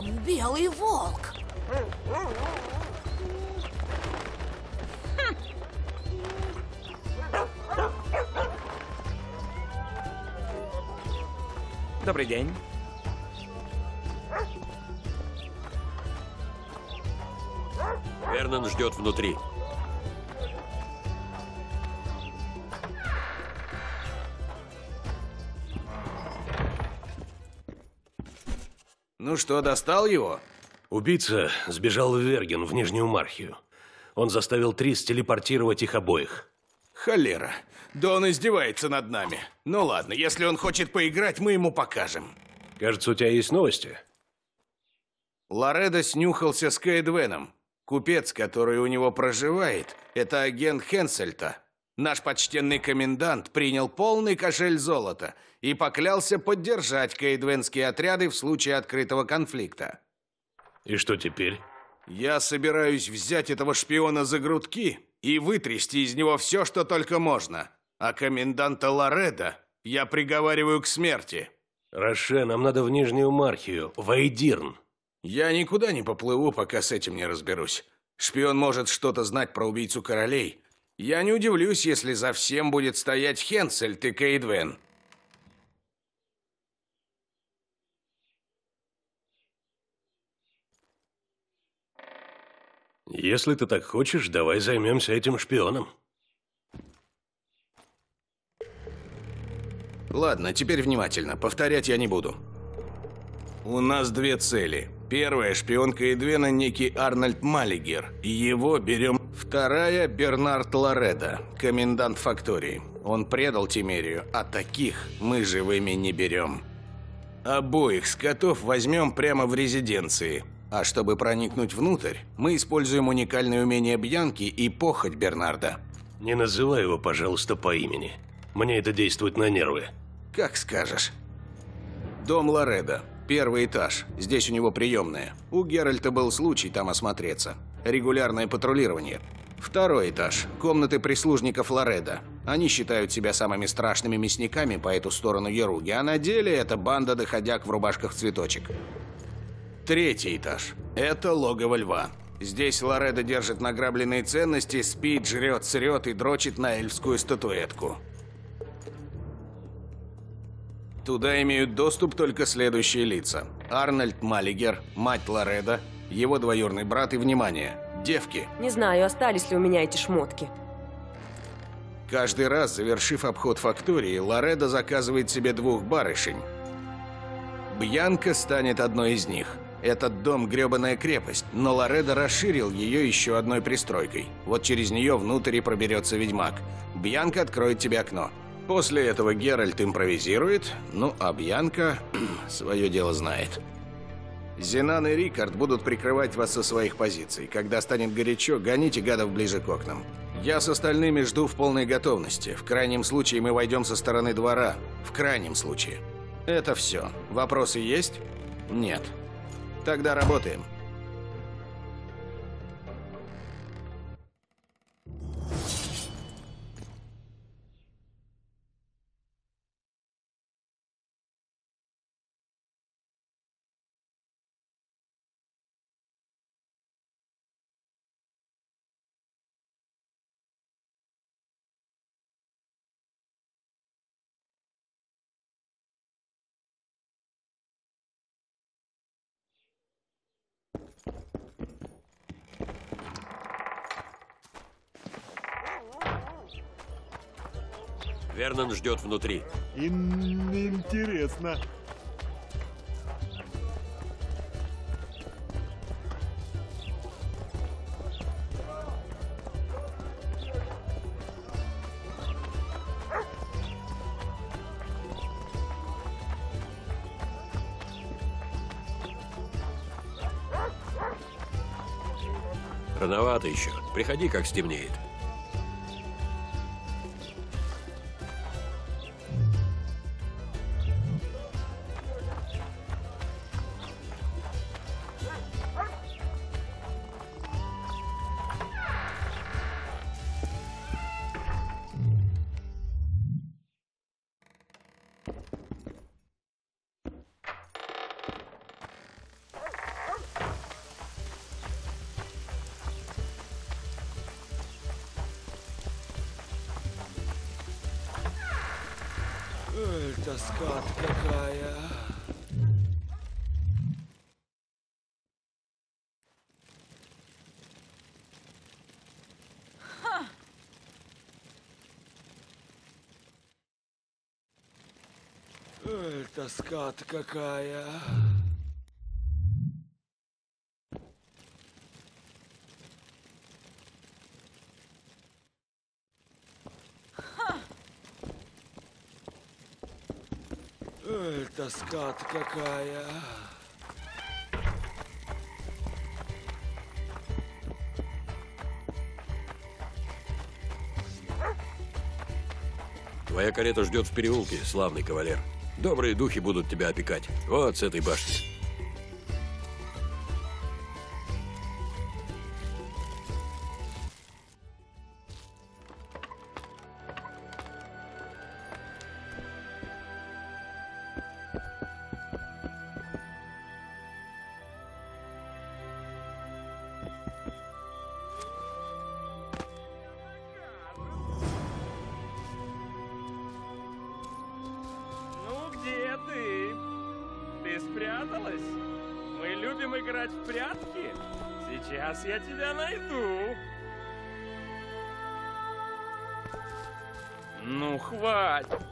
Там белый волк. Добрый день. Вернон ждет внутри. Ну что, достал его? Убийца сбежал в Верген, в Нижнюю Мархию. Он заставил Трис телепортировать их обоих. Холера. Да он издевается над нами. Ну ладно, если он хочет поиграть, мы ему покажем. Кажется, у тебя есть новости? Лоредо снюхался с Кейдвеном. Купец, который у него проживает, это агент Хенсельта. Наш почтенный комендант принял полный кошель золота и поклялся поддержать кейдвенские отряды в случае открытого конфликта. И что теперь? Я собираюсь взять этого шпиона за грудки и вытрясти из него все, что только можно. А коменданта Лореда я приговариваю к смерти. Роше, нам надо в Нижнюю Мархию, в Айдирн. Я никуда не поплыву, пока с этим не разберусь. Шпион может что-то знать про убийцу королей. Я не удивлюсь, если за всем будет стоять Хенцельт и Кейдвен. Если ты так хочешь, давай займемся этим шпионом. Ладно, теперь внимательно. Повторять я не буду. У нас две цели. Первая – шпионка Эдвена некий Арнольд Маллигер. Его берем. Вторая – Бернард Лоредо, комендант фактории. Он предал Тимерию, а таких мы живыми не берем. Обоих скотов возьмем прямо в резиденции. А чтобы проникнуть внутрь, мы используем уникальное умение Бьянки и похоть Бернарда. Не называй его, пожалуйста, по имени. Мне это действует на нервы. Как скажешь. Дом Лоредо. Первый этаж. Здесь у него приемная. У Геральта был случай там осмотреться. Регулярное патрулирование. Второй этаж. Комнаты прислужников Лореда. Они считают себя самыми страшными мясниками по эту сторону Яруги, а на деле это банда доходяг в рубашках цветочек. Третий этаж. Это логово льва. Здесь Лоредо держит награбленные ценности, спит, жрет, срет и дрочит на эльфскую статуэтку. Туда имеют доступ только следующие лица. Арнольд Маллигер, мать Лореда, его двоюрный брат и, внимание, девки. Не знаю, остались ли у меня эти шмотки. Каждый раз, завершив обход фактории, Лореда заказывает себе двух барышень. Бьянка станет одной из них. Этот дом – гребаная крепость, но Лореда расширил ее еще одной пристройкой. Вот через нее внутрь и проберется ведьмак. Бьянка откроет тебе окно. После этого Геральт импровизирует, ну а Бьянка свое дело знает. Зинан и Рикард будут прикрывать вас со своих позиций. Когда станет горячо, гоните гадов ближе к окнам. Я с остальными жду в полной готовности. В крайнем случае мы войдем со стороны двора. В крайнем случае. Это все. Вопросы есть? Нет. Тогда работаем. Вернон ждет внутри. Ин- интересно. Рановато еще. Приходи, как стемнеет. Тоска-то какая. Ой, тоска-то какая. Твоя карета ждет в переулке, славный кавалер. Добрые духи будут тебя опекать. Вот с этой башни. Играть в прятки. Сейчас я тебя найду. Ну, хватит.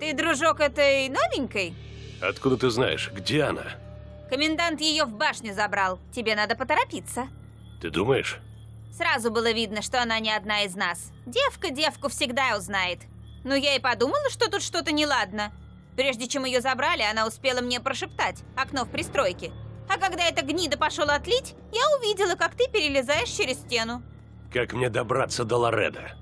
Ты дружок этой новенькой? Откуда ты знаешь, где она? Комендант ее в башню забрал. Тебе надо поторопиться. Ты думаешь? Сразу было видно, что она не одна из нас. Девка девку всегда узнает. Но я и подумала, что тут что-то неладно. Прежде чем ее забрали, она успела мне прошептать. Окно в пристройке. А когда эта гнида пошел отлить, я увидела, как ты перелезаешь через стену. Как мне добраться до Лореда?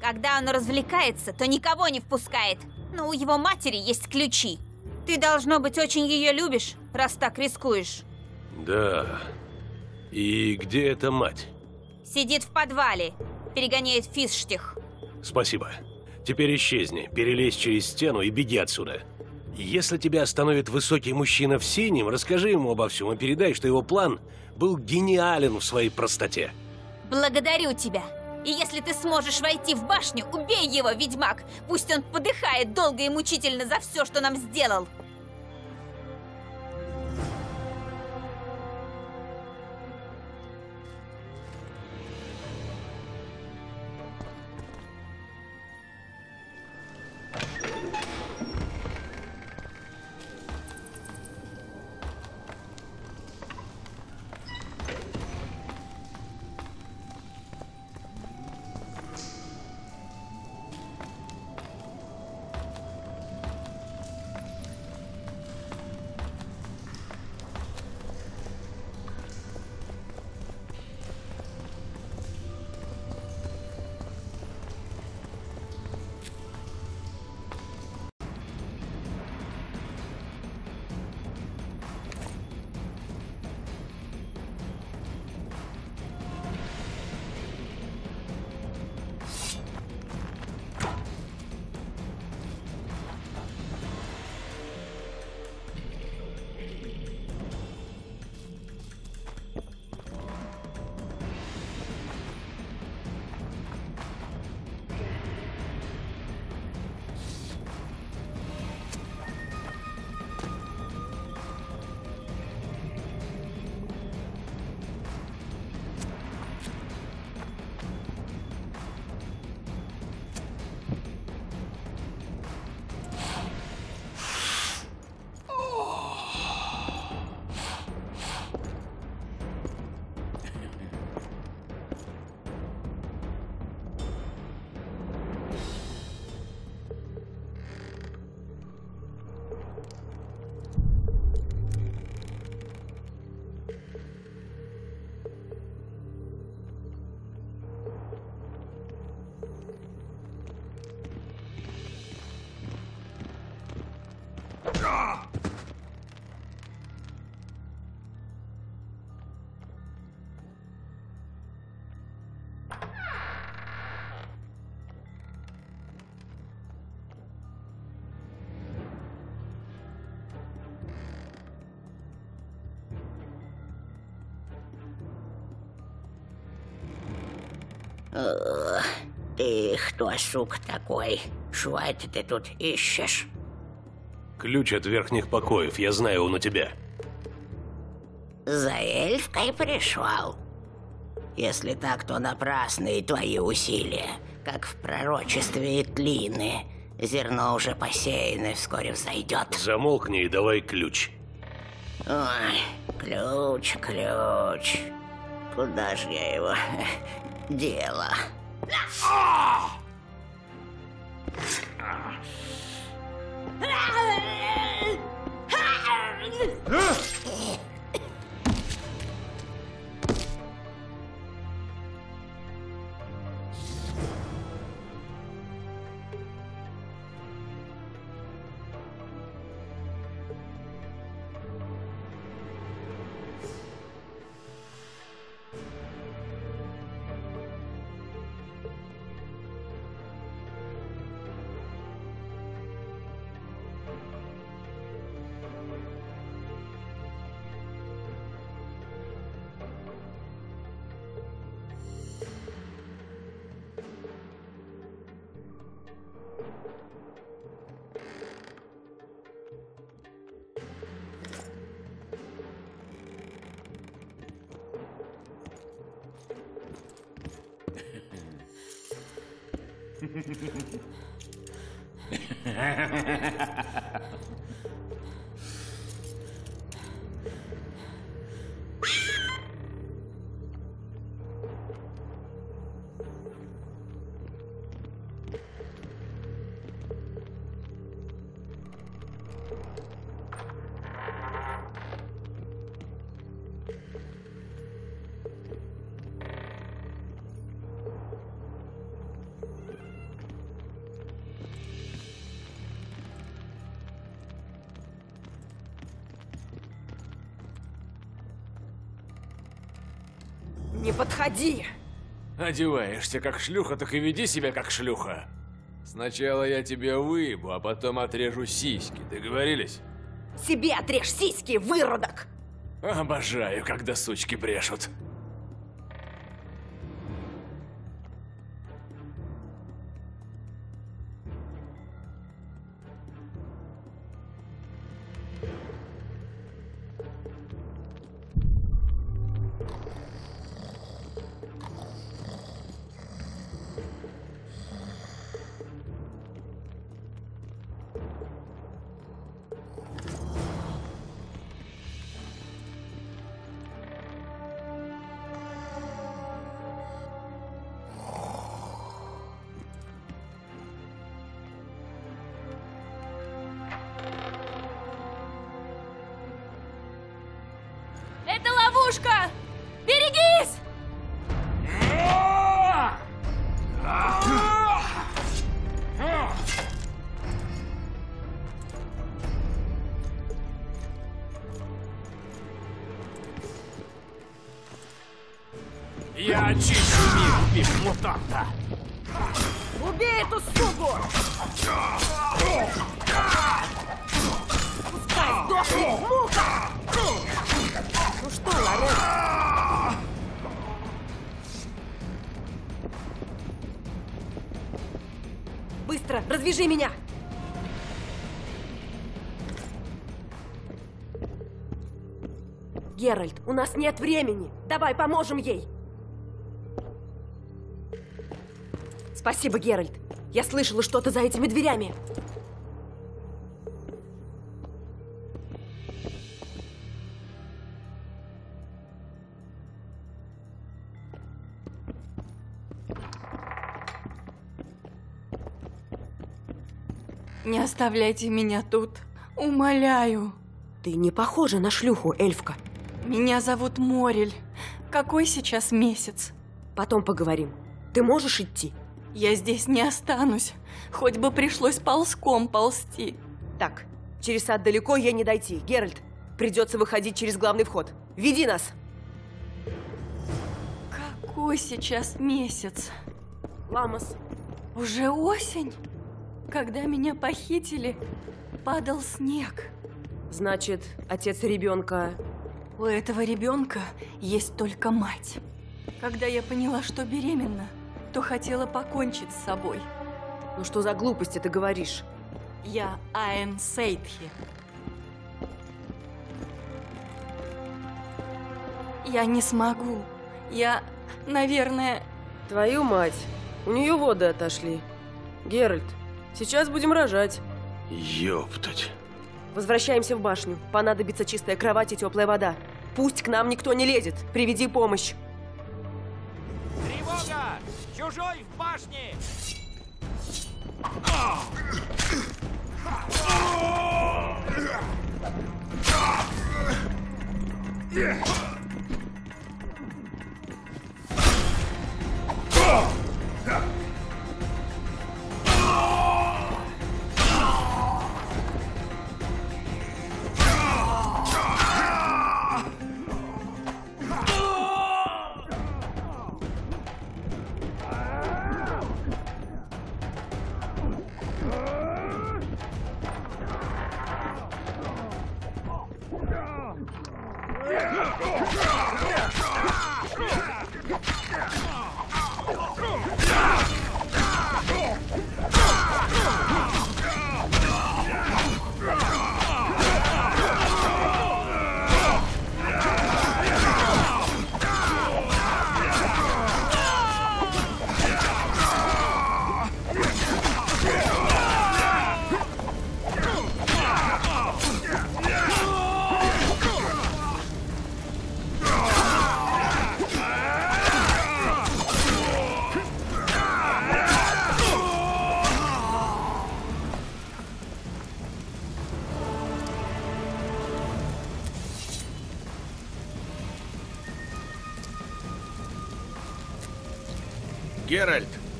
Когда он развлекается, то никого не впускает. Но у его матери есть ключи. Ты, должно быть, очень ее любишь, раз так рискуешь. Да. И где эта мать? Сидит в подвале, перегоняет фисштих. Спасибо. Теперь исчезни, перелезь через стену и беги отсюда. Если тебя остановит высокий мужчина в синем, расскажи ему обо всем и передай, что его план был гениален в своей простоте. Благодарю тебя. И если ты сможешь войти в башню, убей его, ведьмак. Пусть он подыхает долго и мучительно за все, что нам сделал. Кто, сук такой? Это ты тут ищешь? Ключ от верхних покоев, я знаю, он у тебя. За эльфкой пришел? Если так, то напрасны и твои усилия. Как в пророчестве Итлины. Зерно уже посеяно и вскоре взойдет. Замолкни и давай ключ. Ой, ключ, ключ. Куда же я его дело? Ha ha ha ha ha! Подходи! Одеваешься как шлюха, так и веди себя как шлюха. Сначала я тебя выебу, а потом отрежу сиськи. Договорились? Себе отрежь сиськи, выродок! Обожаю, когда сучки брешут. Мутанта. Убей эту суку! Пускай сдохнет муха! Ну что, Лорен? Быстро, развяжи меня! Геральт, у нас нет времени. Давай поможем ей. Спасибо, Геральт. Я слышала что-то за этими дверями. Не оставляйте меня тут. Умоляю. Ты не похожа на шлюху, эльфка. Меня зовут Морель. Какой сейчас месяц? Потом поговорим. Ты можешь идти? Я здесь не останусь. Хоть бы пришлось ползком ползти. Так, через сад далеко ей не дойти. Геральт, придется выходить через главный вход. Веди нас! Какой сейчас месяц? Ламас, Уже осень? Когда меня похитили, падал снег. значит, отец ребенка... У этого ребенка есть только мать. Когда я поняла, что беременна, что хотела покончить с собой. Ну что за глупости ты говоришь? Я Айн Сейтхи. Я не смогу. Я, наверное... Твою мать, у нее воды отошли. Геральт, сейчас будем рожать. Ёптать. Возвращаемся в башню. Понадобится чистая кровать и теплая вода. Пусть к нам никто не лезет. Приведи помощь. Тревога! Чужой в башне! Геральт,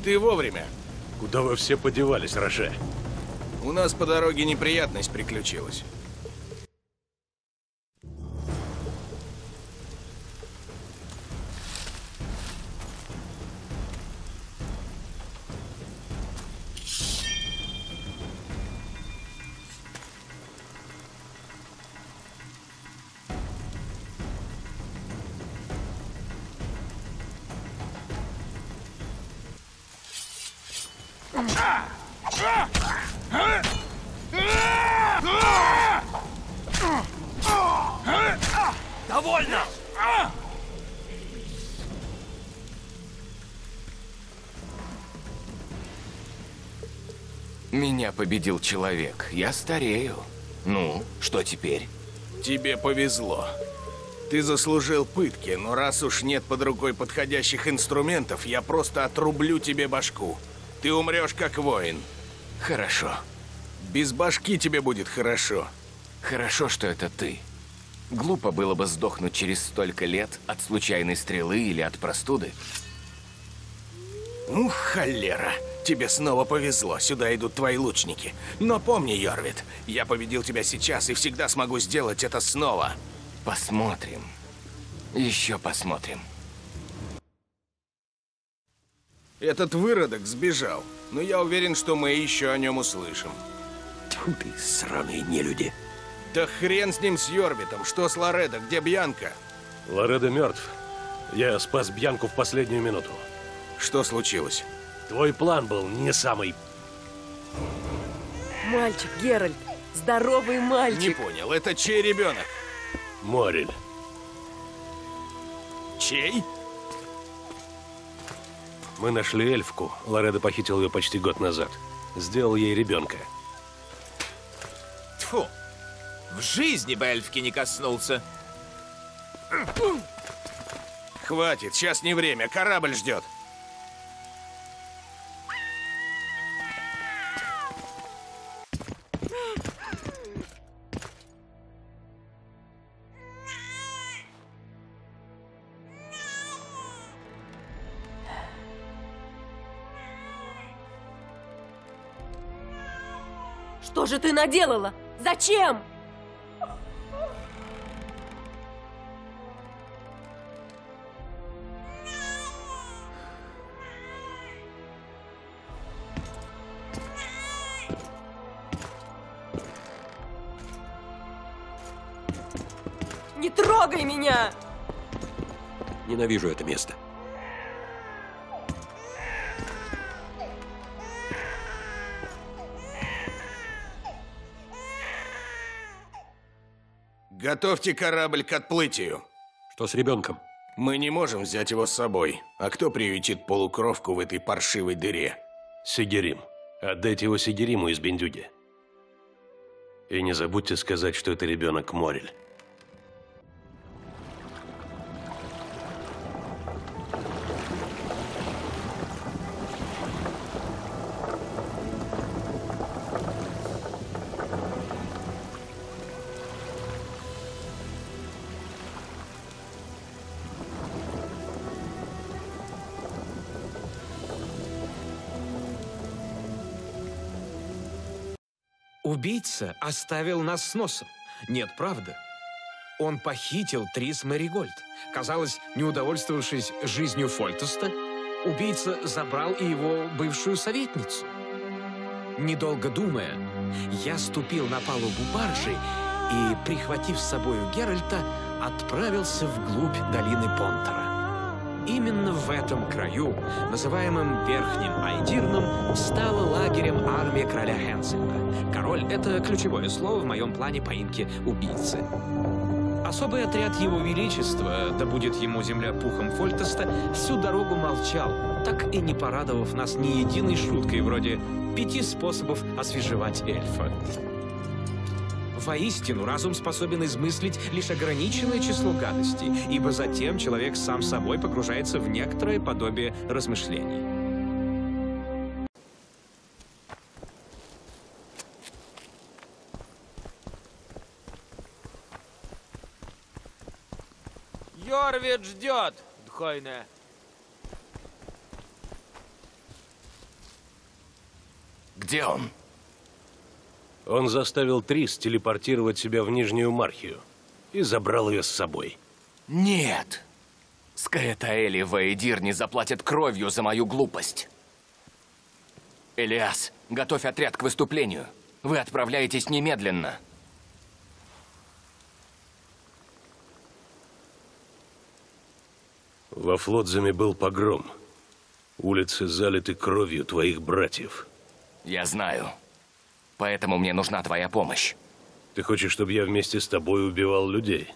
ты вовремя. Куда вы все подевались, Роше? У нас по дороге неприятность приключилась. Довольно! Меня победил человек. Я старею. Ну, что теперь? Тебе повезло. Ты заслужил пытки, но раз уж нет под рукой подходящих инструментов, я просто отрублю тебе башку. Ты умрешь как воин. Хорошо. Без башки тебе будет хорошо. Хорошо, что это ты. Глупо было бы сдохнуть через столько лет от случайной стрелы или от простуды. Ух, холера. Тебе снова повезло, сюда идут твои лучники. Но помни, Йорвит, я победил тебя сейчас и всегда смогу сделать это снова. Посмотрим. Еще посмотрим. Этот выродок сбежал, но я уверен, что мы еще о нем услышим. Тьфу ты, сраные нелюди. Да хрен с ним, с Йорвитом. Что с Лоредо? Где Бьянка? Лоредо мертв. Я спас Бьянку в последнюю минуту. Что случилось? Твой план был не самый... Мальчик, Геральт. Здоровый мальчик. Не понял, это чей ребенок? Морель. Чей? Мы нашли эльфку. Лоредо похитил ее почти год назад. Сделал ей ребенка. Тьфу! В жизни бы эльфки не коснулся. Хватит, сейчас не время, корабль ждет. Же ты наделала? Зачем? Не трогай меня! Ненавижу это место. Готовьте корабль к отплытию. Что с ребенком? Мы не можем взять его с собой. А кто приютит полукровку в этой паршивой дыре? Сигерим. Отдайте его Сигериму из Бендюги. И не забудьте сказать, что это ребенок Морель. Убийца оставил нас с носом. Нет, правда. Он похитил Трис Мэригольд. Казалось, не удовольствовавшись жизнью Фольтеста, убийца забрал и его бывшую советницу. Недолго думая, я ступил на палубу баржи и, прихватив с собою Геральта, отправился вглубь долины Понтера. Именно в этом краю, называемом Верхним Айдирном, стала лагерем армия короля Хенсельда. Король — это ключевое слово в моем плане поимки убийцы. Особый отряд Его Величества, да будет ему земля пухом Фольтеста, всю дорогу молчал, так и не порадовав нас ни единой шуткой вроде «пяти способов освежевать эльфа». Воистину, разум способен измыслить лишь ограниченное число гадостей, ибо затем человек сам собой погружается в некоторое подобие размышлений. Йорвит ждет, Дхойне. Где он? Он заставил Трис телепортировать себя в Нижнюю Мархию и забрал ее с собой. Нет. Скаэтаэли Ваэдир не заплатят кровью за мою глупость. Элиас, готовь отряд к выступлению. Вы отправляетесь немедленно. Во Флотзаме был погром. Улицы залиты кровью твоих братьев. Я знаю. Поэтому мне нужна твоя помощь. Ты хочешь, чтобы я вместе с тобой убивал людей?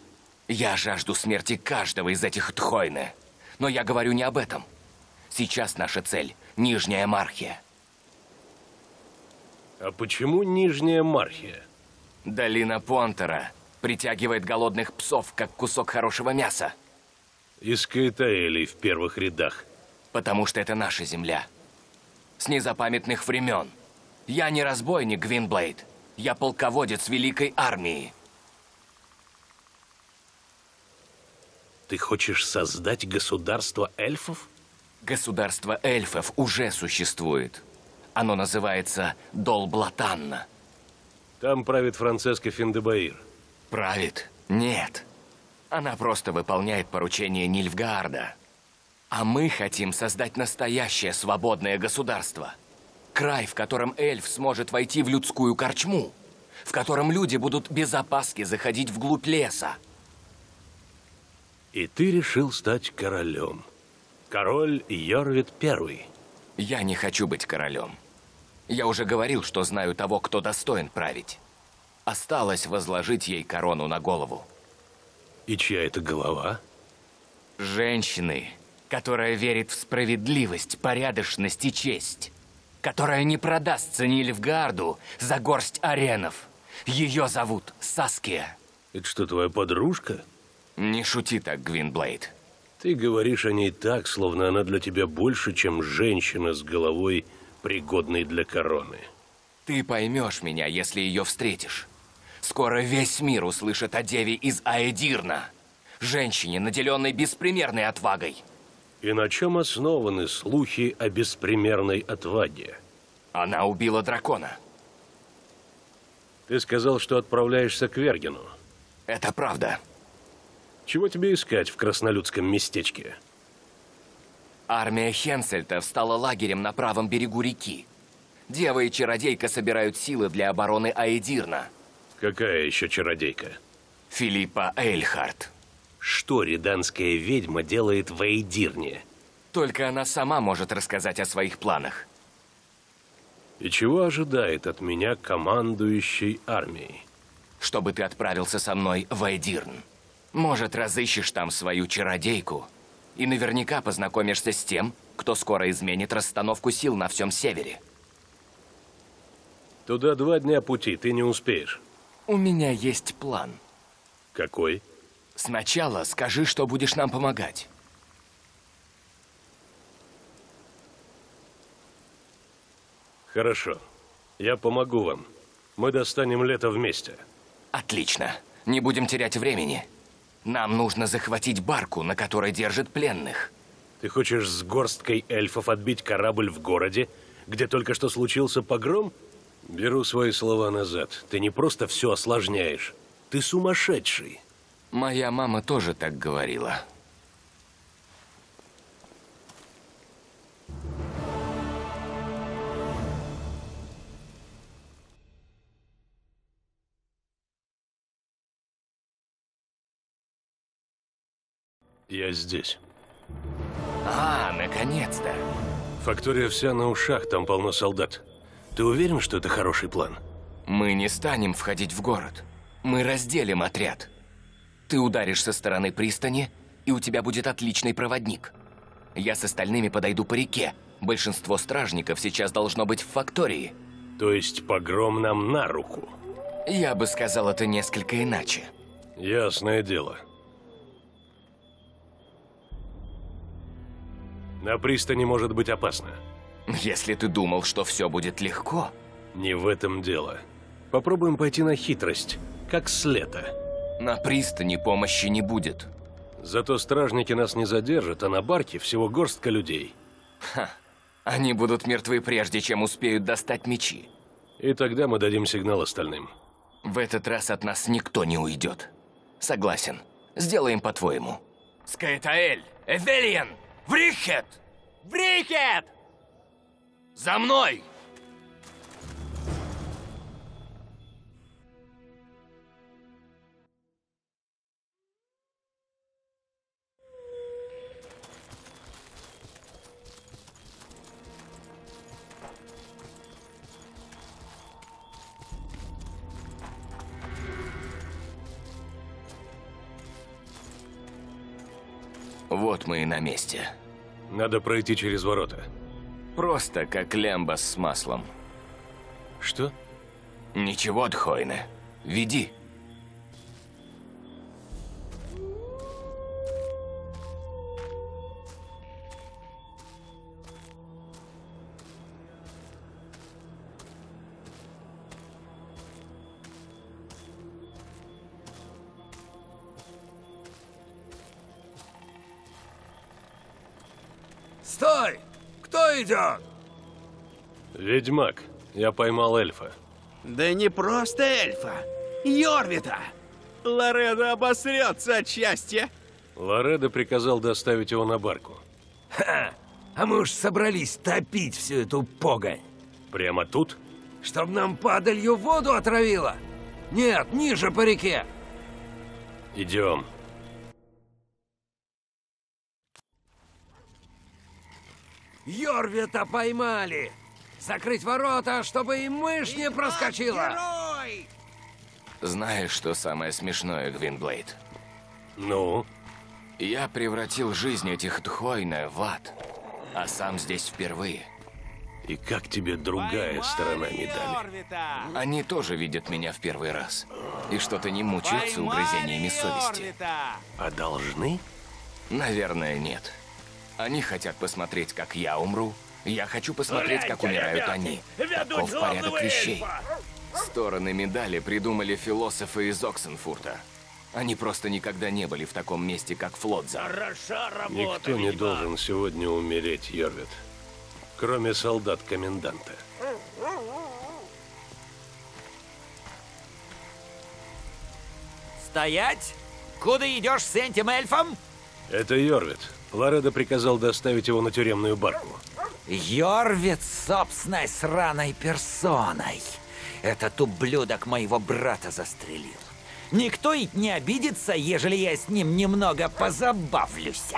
Я жажду смерти каждого из этих Тхойны. Но я говорю не об этом. Сейчас наша цель — Нижняя Мархия. А почему Нижняя Мархия? Долина Понтера притягивает голодных псов, как кусок хорошего мяса. Из Каэтаэлей в первых рядах. Потому что это наша земля. С незапамятных времен. Я не разбойник, Гвинблейд. Я полководец великой армии. Ты хочешь создать государство эльфов? Государство эльфов уже существует. Оно называется Долблатанна. Там правит Францеска Финдебаир. Правит? Нет. Она просто выполняет поручение Нильфгаарда. А мы хотим создать настоящее свободное государство. Край, в котором эльф сможет войти в людскую корчму. В котором люди будут без опаски заходить вглубь леса. И ты решил стать королем. Король Йорвит Первый. Я не хочу быть королем. Я уже говорил, что знаю того, кто достоин править. Осталось возложить ей корону на голову. И чья это голова? Женщины, которая верит в справедливость, порядочность и честь. Которая не продастся Нильфгарду за горсть аренов. Ее зовут Саския. Это что, твоя подружка? Не шути так, Гвинблейд. Ты говоришь о ней так, словно она для тебя больше, чем женщина с головой, пригодной для короны. Ты поймешь меня, если ее встретишь. Скоро весь мир услышит о деве из Аэдирна. Женщине, наделенной беспримерной отвагой. И на чем основаны слухи о беспримерной отваге? Она убила дракона. Ты сказал, что отправляешься к Вергину. Это правда. Чего тебе искать в краснолюдском местечке? Армия Хенсельта встала лагерем на правом берегу реки. Дева и чародейка собирают силы для обороны Аэдирна. Какая еще чародейка? Филиппа Эйльхарт. Что риданская ведьма делает в Эйдирне? Только она сама может рассказать о своих планах. И чего ожидает от меня командующий армией? чтобы ты отправился со мной в Эдирн. Может, разыщешь там свою чародейку, и наверняка познакомишься с тем, кто скоро изменит расстановку сил на всем севере. Туда два дня пути, ты не успеешь. У меня есть план. Какой? Сначала скажи, что будешь нам помогать. Хорошо. Я помогу вам. Мы достанем лето вместе. Отлично. Не будем терять времени. Нам нужно захватить барку, на которой держат пленных. Ты хочешь с горсткой эльфов отбить корабль в городе, где только что случился погром? Беру свои слова назад. Ты не просто все осложняешь. Ты сумасшедший. Моя мама тоже так говорила. Я здесь. А, наконец-то. Фактория вся на ушах, там полно солдат. Ты уверен, что это хороший план? Мы не станем входить в город. Мы разделим отряд. Ты ударишь со стороны пристани, и у тебя будет отличный проводник. Я с остальными подойду по реке. Большинство стражников сейчас должно быть в фактории. То есть погром нам на руку? Я бы сказал это несколько иначе. Ясное дело. На пристани может быть опасно. Если ты думал, что все будет легко... Не в этом дело. Попробуем пойти на хитрость, как с лета. На пристани помощи не будет. Зато стражники нас не задержат, а на барке всего горстка людей. Ха, они будут мертвы прежде, чем успеют достать мечи. И тогда мы дадим сигнал остальным. В этот раз от нас никто не уйдет. Согласен. Сделаем по-твоему. Скаэтаэль! Эвелиен! Врихет! Врихет! За мной! Надо пройти через ворота. Просто как лямба с маслом. Что? Ничего, Дхойне. Веди. Ведьмак. Я поймал эльфа. Да не просто эльфа. Йорвита! Лоредо обосрется от счастья. Лоредо приказал доставить его на барку. Ха! А мы уж собрались топить всю эту погонь. Прямо тут? Чтоб нам падалью воду отравило? Нет, ниже по реке. Идем. Йорвита поймали! Закрыть ворота, чтобы и мышь не проскочила! Знаешь, что самое смешное, Гвинблейд? Ну? Я превратил жизнь этих Дхойна в ад, а сам здесь впервые. И как тебе другая сторона медали? Они тоже видят меня в первый раз. И что-то не мучаются угрызениями совести. А должны? Наверное, нет. Они хотят посмотреть, как я умру. Я хочу посмотреть, как умирают они. Таков порядок вещей. Стороны медали придумали философы из Оксенфурта. Они просто никогда не были в таком месте, как Флотза. Никто не должен сегодня умереть, Йорвит. Кроме солдат коменданта. Стоять! Куда идешь с этим эльфом? Это Йорвит. Лоредо приказал доставить его на тюремную барку. Йорвит собственной сраной персоной. Этот ублюдок моего брата застрелил. Никто ведь не обидится, ежели я с ним немного позабавлюсь.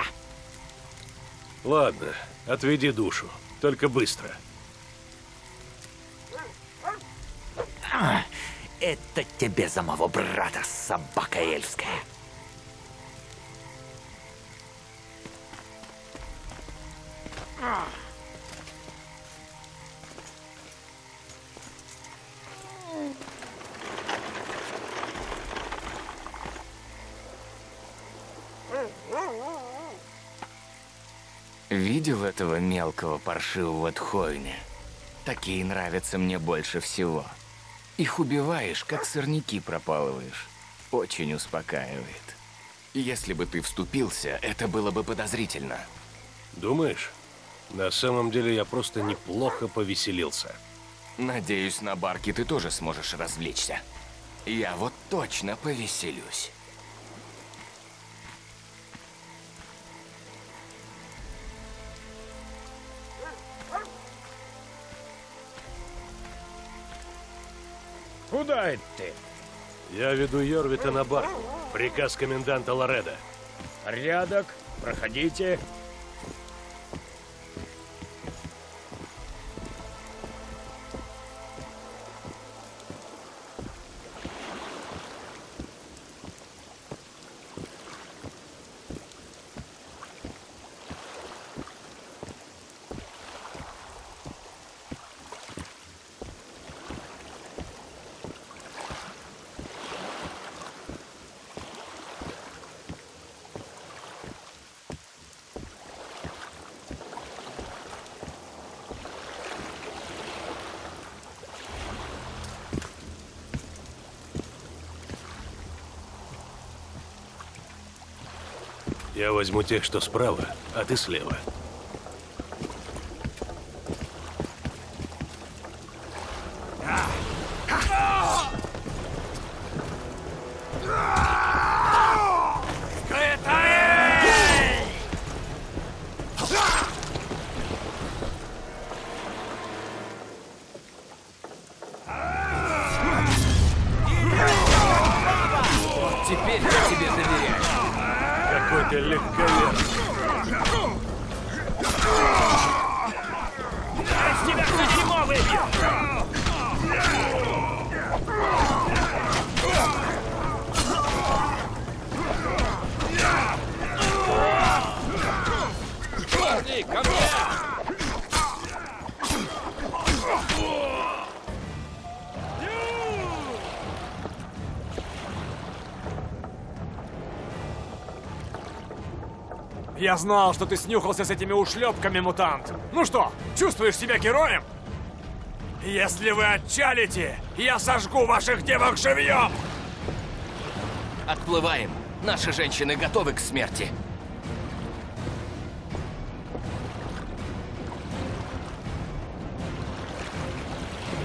Ладно, отведи душу. Только быстро. Это тебе за моего брата, собака эльфская. Видел этого мелкого паршивого тхойня? Такие нравятся мне больше всего. Их убиваешь, как сорняки пропалываешь. Очень успокаивает. Если бы ты вступился, это было бы подозрительно. Думаешь? На самом деле я просто неплохо повеселился. Надеюсь, на барке ты тоже сможешь развлечься. Я вот точно повеселюсь. Это ты? Я веду Йорвита на барку. Приказ коменданта Лореда. Порядок. Проходите. Я возьму тех, что справа, а ты слева. Я знал, что ты снюхался с этими ушлепками, мутант. Ну что, чувствуешь себя героем? Если вы отчалите, я сожгу ваших девок живьем! Отплываем. Наши женщины готовы к смерти.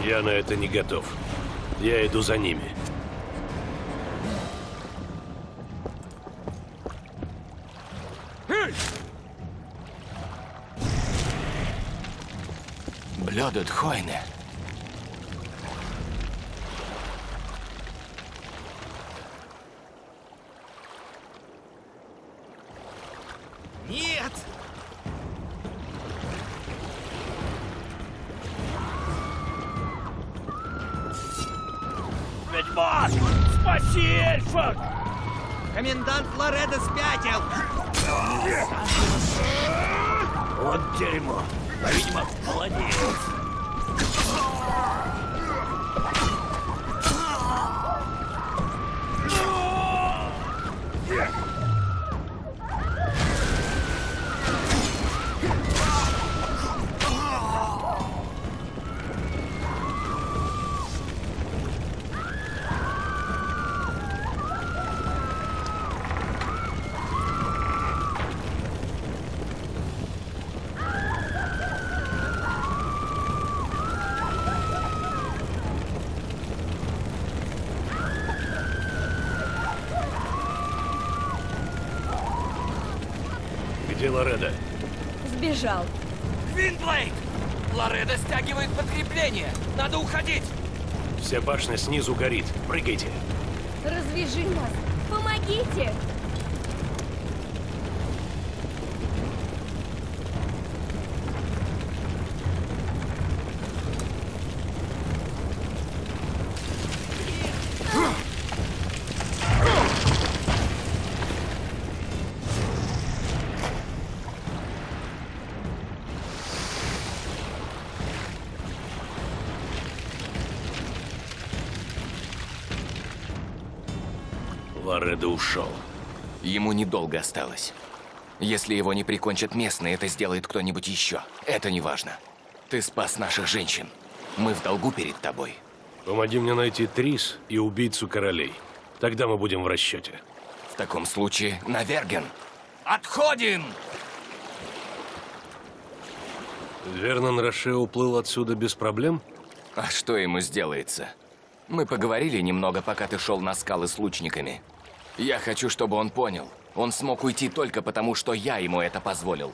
Я на это не готов. Я иду за ними. Блёдут Хойне. Уходить. Вся башня снизу горит. Прыгайте. Развяжи нас. Лоредо ушел. Ему недолго осталось. Если его не прикончат местные, это сделает кто-нибудь еще. Это не важно. Ты спас наших женщин. Мы в долгу перед тобой. Помоги мне найти Трис и убийцу королей. Тогда мы будем в расчете. В таком случае на Верген. Отходим! Вернон Роше уплыл отсюда без проблем? А что ему сделается? Мы поговорили немного, пока ты шел на скалы с лучниками. Я хочу, чтобы он понял. Он смог уйти только потому, что я ему это позволил.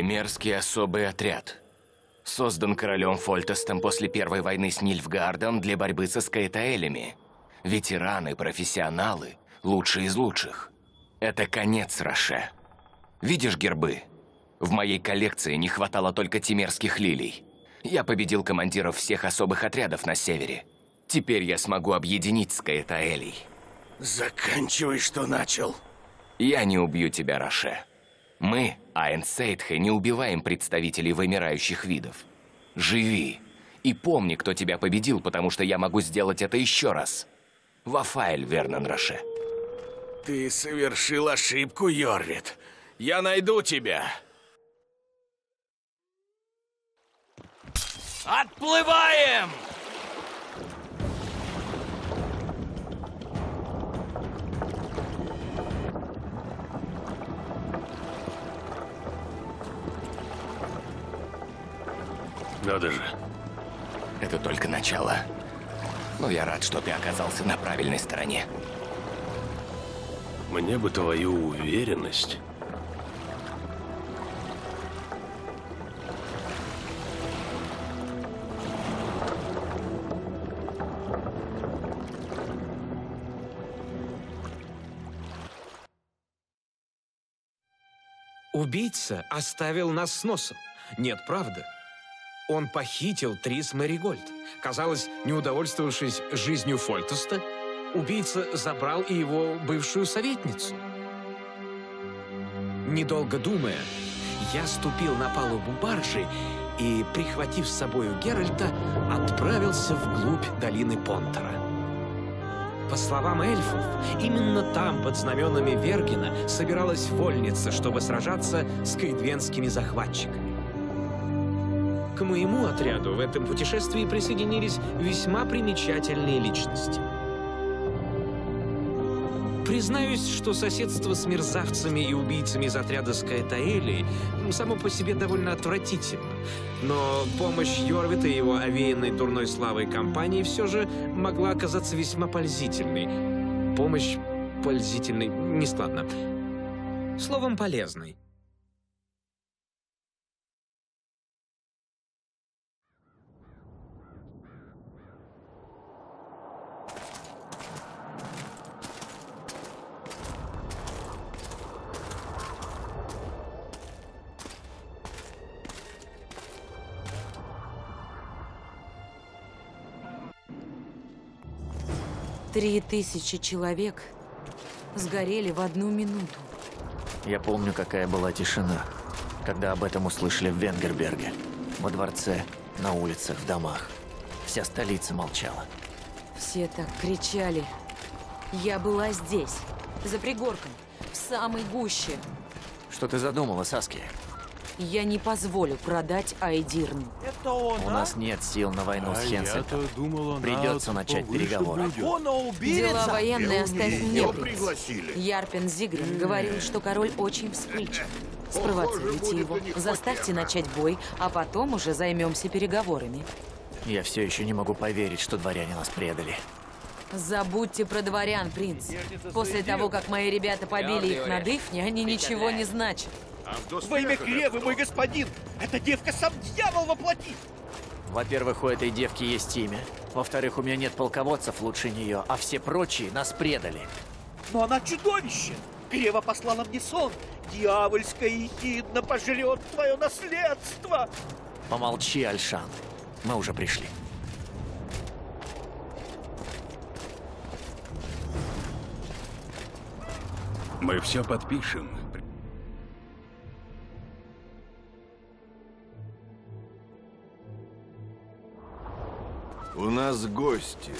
Тимерский особый отряд. Создан королем Фольтестом после Первой войны с Нильфгардом для борьбы со скаэтаэлями. Ветераны, профессионалы, лучшие из лучших. Это конец Роше. Видишь гербы? В моей коллекции не хватало только тимерских лилий. Я победил командиров всех особых отрядов на севере. Теперь я смогу объединить скаэтаэлей. Заканчивай, что начал. Я не убью тебя, Роше. Мы, Айнсейдхе, не убиваем представителей вымирающих видов. Живи. И помни, кто тебя победил, потому что я могу сделать это еще раз. Вафаэль Вернон Роше. Ты совершил ошибку, Йорвит. Я найду тебя. Отплываем! Надо же. Это только начало. Но я рад, что ты оказался на правильной стороне. Мне бы твою уверенность. Убийца оставил нас с носом. Нет, правда. Он похитил Трис Мэригольд. Казалось, не удовольствовавшись жизнью Фольтеста, убийца забрал и его бывшую советницу. Недолго думая, я ступил на палубу баржи и, прихватив с собою Геральта, отправился вглубь долины Понтера. По словам эльфов, именно там, под знаменами Вергина, собиралась вольница, чтобы сражаться с кайдвенскими захватчиками. К моему отряду в этом путешествии присоединились весьма примечательные личности. Признаюсь, что соседство с мерзавцами и убийцами из отряда Скайтаэли само по себе довольно отвратительно. Но помощь Йорвита и его овеянной дурной славой компании все же могла оказаться весьма пользительной. Помощь пользительной, нескладно. Словом, полезной. Три тысячи человек сгорели в одну минуту. Я помню, какая была тишина, когда об этом услышали в Венгерберге. Во дворце, на улицах, в домах. Вся столица молчала. Все так кричали. Я была здесь, за пригорком, в самой гуще. Что ты задумала, Саски? Я не позволю продать Айдирн. Это он, У нас нет сил на войну с А Хенсельтом. думал, она Придется начать переговоры. Дела военные оставь мне. Ярпин Зигрин говорил, что король очень вспыльчив. Спровоцируйте его, заставьте начать бой, а потом уже займемся переговорами. Я все еще не могу поверить, что дворяне нас предали. Забудьте про дворян, принц. После того, как мои ребята побили их на Дыфне, они ничего не значат. Во имя Кревы, мой господин! Эта девка сам дьявол воплоти! Во-первых, у этой девки есть имя. Во-вторых, у меня нет полководцев лучше нее, а все прочие нас предали. Но она чудовище! Грева послала мне сон. Дьявольская ехидна пожрет твое наследство! Помолчи, Альшан. Мы уже пришли. Мы все подпишем. У нас гости.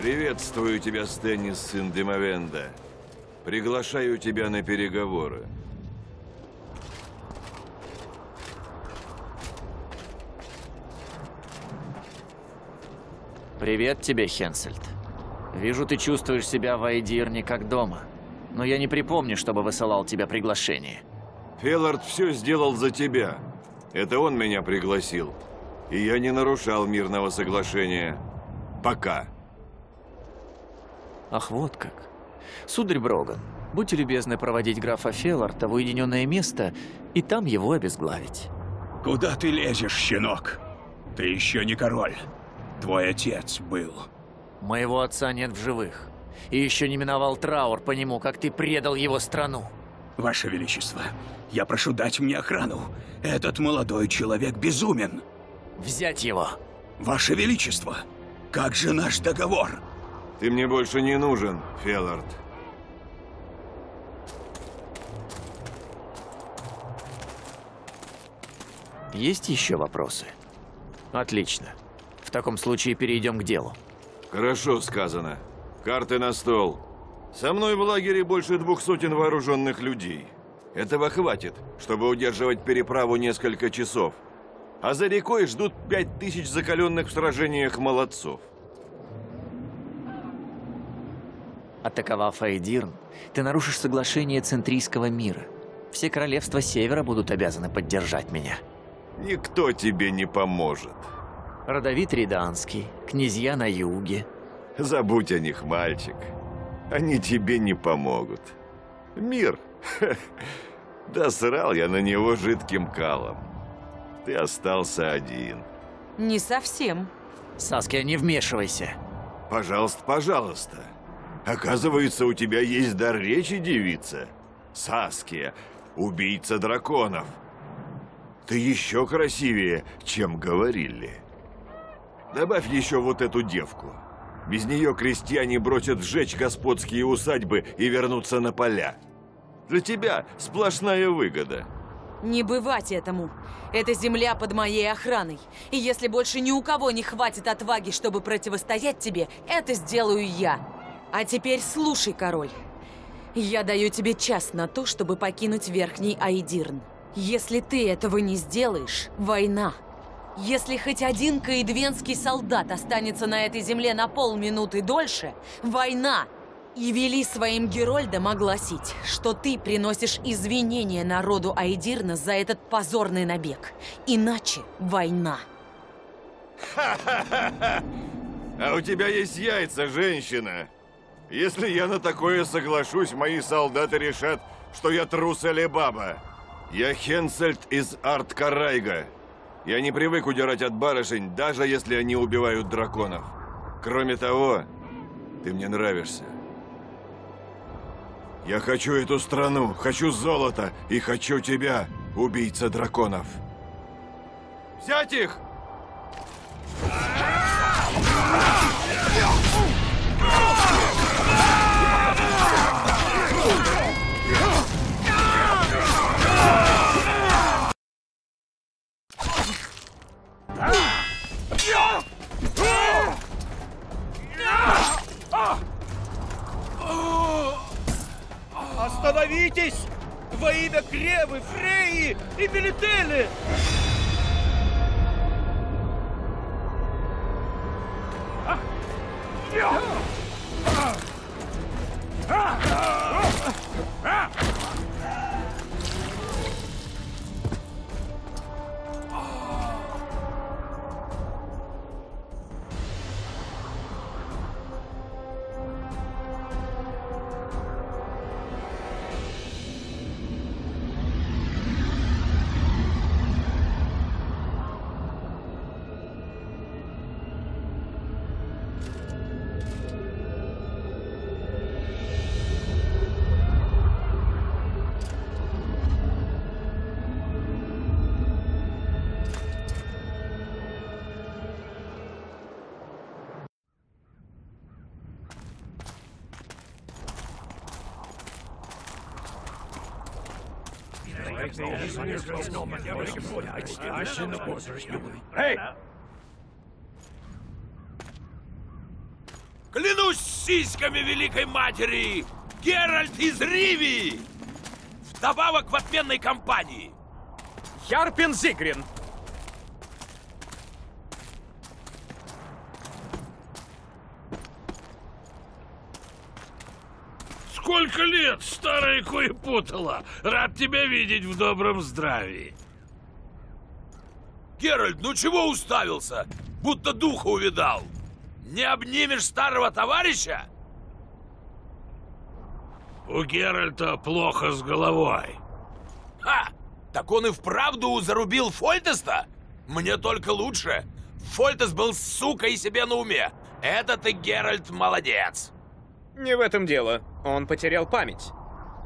Приветствую тебя, Стэннис, сын Демовенда. Приглашаю тебя на переговоры. Привет тебе, Хенсельд. Вижу, ты чувствуешь себя в Айдирне как дома. Но я не припомню, чтобы высылал тебе приглашение. Феллард все сделал за тебя. Это он меня пригласил. И я не нарушал мирного соглашения. Пока. Ах, вот как. Сударь Броган, будьте любезны проводить графа Фелларта в уединенное место и там его обезглавить. Куда ты лезешь, щенок? Ты еще не король. Твой отец был. Моего отца нет в живых. И еще не миновал траур по нему, как ты предал его страну. Ваше Величество, я прошу дать мне охрану. Этот молодой человек безумен. Взять его. Ваше Величество, как же наш договор? Ты мне больше не нужен, Феллард. Есть еще вопросы? Отлично. В таком случае перейдем к делу. Хорошо сказано. Карты на стол. Со мной в лагере больше двух сотен вооруженных людей. Этого хватит, чтобы удерживать переправу несколько часов. А за рекой ждут пять тысяч закаленных в сражениях молодцов. Атаковав Айдирн, ты нарушишь соглашение Центрийского мира. Все королевства Севера будут обязаны поддержать меня. Никто тебе не поможет. Родовит Риданский, князья на юге. Забудь о них, мальчик. Они тебе не помогут. Мир. Да срал я на него жидким калом. Ты остался один. Не совсем. Саския, не вмешивайся. Пожалуйста, пожалуйста. Оказывается, у тебя есть дар речи, девица. Саския, убийца драконов. Ты еще красивее, чем говорили. Добавь еще вот эту девку. Без нее крестьяне бросят сжечь господские усадьбы и вернуться на поля. Для тебя сплошная выгода. Не бывать этому. Эта земля под моей охраной. И если больше ни у кого не хватит отваги, чтобы противостоять тебе, это сделаю я. А теперь слушай, король. Я даю тебе час на то, чтобы покинуть Верхний Айдирн. Если ты этого не сделаешь, война. Если хоть один каэдвенский солдат останется на этой земле на полминуты дольше, война. И вели своим Герольдам огласить, что ты приносишь извинения народу Айдирна за этот позорный набег. Иначе война. А у тебя есть яйца, женщина. Если я на такое соглашусь, мои солдаты решат, что я трус или баба. Я Хенсельд из Арт-Карайга. Я не привык удирать от барышень, даже если они убивают драконов. Кроме того, ты мне нравишься. Я хочу эту страну, хочу золото и хочу тебя, убийца драконов. Взять их! Остановитесь! Во имя Кревы, Фреи и Велители! Эй! Клянусь сиськами Великой Матери! Геральт из Ривии! Вдобавок в отменной компании! Ярпин Зигрин! Сколько лет, старая куепутала! Рад тебя видеть в добром здравии. Геральт, ну чего уставился? Будто духа увидал. Не обнимешь старого товарища? У Геральта плохо с головой. Ха! Так он и вправду зарубил Фольтеста? Мне только лучше. Фольтест был сука и себе на уме. Это ты, Геральт, молодец. Не в этом дело. Он потерял память.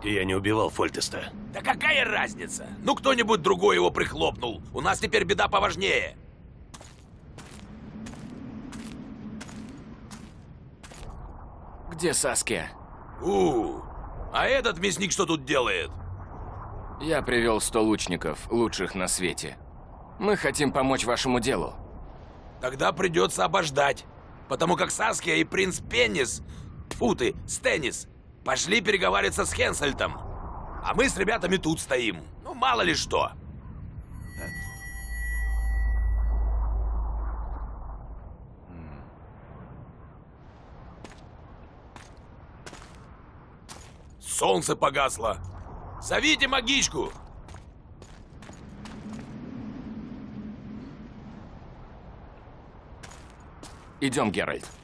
Я не убивал Фольтеста. Да какая разница? Ну, кто-нибудь другой его прихлопнул. У нас теперь беда поважнее. Где Саския? У, а этот мясник что тут делает? Я привел сто лучников, лучших на свете. Мы хотим помочь вашему делу. Тогда придется обождать. Потому как Саския и принц Пеннис, тьфу ты, Стеннис, пошли переговариваться с Хенсельтом. А мы с ребятами тут стоим. Ну, мало ли что. Солнце погасло. Зовите магичку. Идем, Геральт.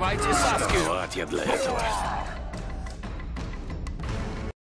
Прикрывайте Саскию. Вот я для этого.